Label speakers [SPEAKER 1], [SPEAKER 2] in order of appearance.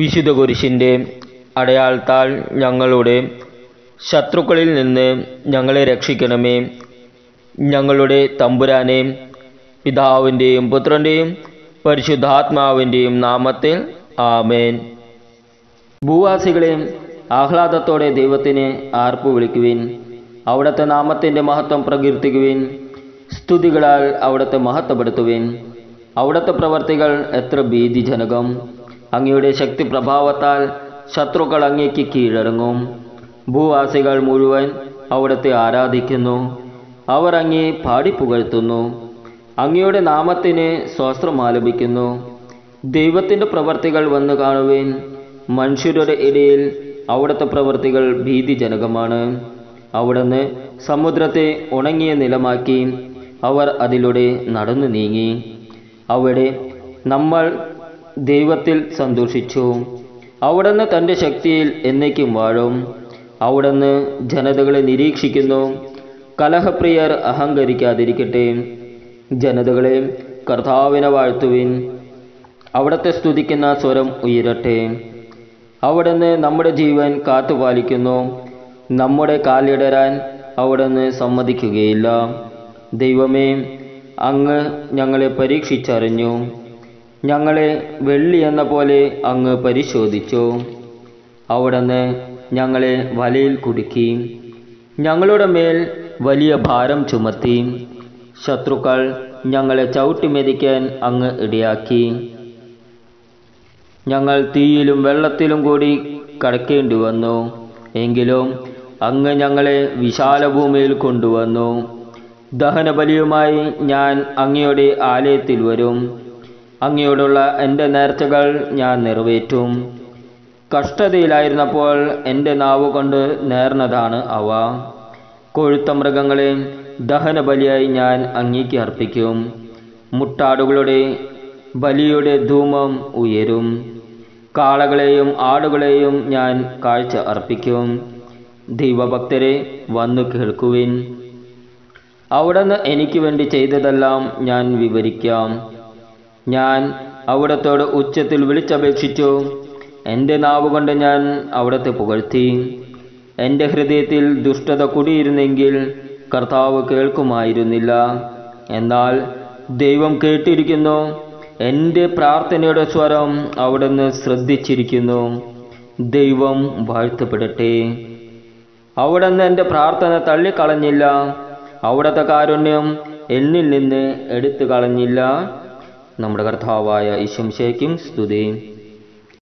[SPEAKER 1] വിശുദ്ധ കുരിശിന്റെ അടയാളത്താൽ ഞങ്ങളുടെ ശത്രുക്കളിൽ നിന്ന് ഞങ്ങളെ രക്ഷിക്കണമേ. ഞങ്ങളുടെ തമ്പുരാനെ പിതാവിന്റെയും പുത്രന്റെയും പരിശുദ്ധാത്മാവിന്റെയും നാമത്തിൽ ആമേൻ. ഭൂവാസികളെ ആഹ്ലാദത്തോടെ ദൈവത്തിന് ആർപ്പു വിളിക്കുവിൻ. അവിടുത്തെ നാമത്തിന്റെ മഹത്വം പ്രകീർത്തിക്കുവിൻ. സ്തുതികളാൽ അവിടുത്തെ മഹത്വപ്പെടുത്തുവിൻ. അവിടുത്തെ പ്രവർത്തികൾ എത്ര ഭീതിജനകം. അങ്ങയുടെ ശക്തി പ്രഭാവത്താൽ ശത്രുക്കൾ അങ്ങേക്ക് കീഴടങ്ങും. ഭൂവാസികൾ മുഴുവൻ അവിടുത്തെ ആരാധിക്കുന്നു. അവർ അങ്ങേ പാടിപ്പുകഴ്ത്തുന്നു അങ്ങയുടെ നാമത്തിന് സ്വസ്ത്രം ആലപിക്കുന്നു. ദൈവത്തിന്റെ പ്രവർത്തികൾ വന്നു കാണുവേൻ. മനുഷ്യരുടെ ഇടയിൽ അവിടുത്തെ പ്രവർത്തികൾ ഭീതിജനകമാണ്. അവിടുന്ന് സമുദ്രത്തെ ഉണങ്ങിയ നിലമാക്കി അവർ അതിലൂടെ നടന്നു നീങ്ങി. അവിടെ നമ്മൾ ദൈവത്തിൽ സന്തോഷിച്ചു. അവിടുന്ന് തന്റെ ശക്തിയിൽ എന്നേക്കും വാഴും. അവിടുന്ന് ജനതകളെ നിരീക്ഷിക്കുന്നു. കലഹപ്രിയർ അഹങ്കരിക്കാതിരിക്കട്ടെ. ജനതകളെ കർത്താവിനെ വാഴ്ത്തുവിൻ. അവിടത്തെ സ്തുതിക്കുന്ന സ്വരം ഉയരട്ടെ. അവിടുന്ന് നമ്മുടെ ജീവൻ കാത്തുപാലിക്കുന്നു. നമ്മുടെ കാലിടരാൻ അവിടുന്ന് സമ്മതിക്കുകയില്ല. ദൈവമേ അങ്ങ് ഞങ്ങളെ പരീക്ഷിച്ചറിഞ്ഞു. ഞങ്ങളെ വെള്ളി എന്ന പോലെ അങ്ങ് പരിശോധിച്ചു. അവിടുന്ന് ഞങ്ങളെ വലയിൽ കുടുക്കി. ഞങ്ങളുടെ മേൽ വലിയ ഭാരം ചുമത്തി. ശത്രുക്കൾ ഞങ്ങളെ ചവിട്ടിമെതിക്കാൻ അങ്ങ് ഇടയാക്കി. ഞങ്ങൾ തീയിലും വെള്ളത്തിലും കൂടി കടക്കേണ്ടി വന്നു. എങ്കിലും അങ്ങ് ഞങ്ങളെ വിശാല ഭൂമിയിൽ കൊണ്ടുവന്നു. ദഹനബലിയുമായി ഞാൻ അങ്ങയുടെ ആലയത്തിൽ വരും. അങ്ങയോടുള്ള എന്റെ നേർച്ചകൾ ഞാൻ നിറവേറ്റും. കഷ്ടതയിലായിരുന്നപ്പോൾ എന്റെ നാവ് കൊണ്ട് നേർന്നതാണ് അവ. കൊഴുത്ത മൃഗങ്ങളെ ദഹനബലിയായി ഞാൻ അങ്ങേക്ക് അർപ്പിക്കും. മുട്ടാടുകളുടെ ബലിയുടെ ധൂമം ഉയരും. കാളകളെയും ആടുകളെയും ഞാൻ കാഴ്ച അർപ്പിക്കും. ദൈവഭക്തരെ വന്നു കേൾക്കുവിൻ. അവിടുന്ന് എനിക്ക് വേണ്ടി ചെയ്തതെല്ലാം ഞാൻ വിവരിക്കാം. ഞാൻ അവിടത്തോട് ഉച്ചത്തിൽ വിളിച്ചപേക്ഷിച്ചു. എന്റെ നാവ് കൊണ്ട് ഞാൻ അവിടത്തെ പുകഴ്ത്തി. എന്റെ ഹൃദയത്തിൽ ദുഷ്ടത കുടിയിരുന്നെങ്കിൽ കർത്താവ് കേൾക്കുമായിരുന്നില്ല. എന്നാൽ ദൈവം കേട്ടിരിക്കുന്നു. എന്റെ പ്രാർത്ഥനയുടെ സ്വരം അവിടുന്ന് ശ്രദ്ധിച്ചിരിക്കുന്നു. ദൈവം വാഴ്ത്തപ്പെടട്ടെ. അവിടുന്ന് എന്റെ പ്രാർത്ഥന തള്ളിക്കളഞ്ഞില്ല. അവിടുത്തെ കാരുണ്യം എന്നിൽ നിന്ന് എടുത്തു കളഞ്ഞില്ല നമ്മുടെ കർത്താവായ ഈശ്വംശയ്ക്കും സ്തുതി.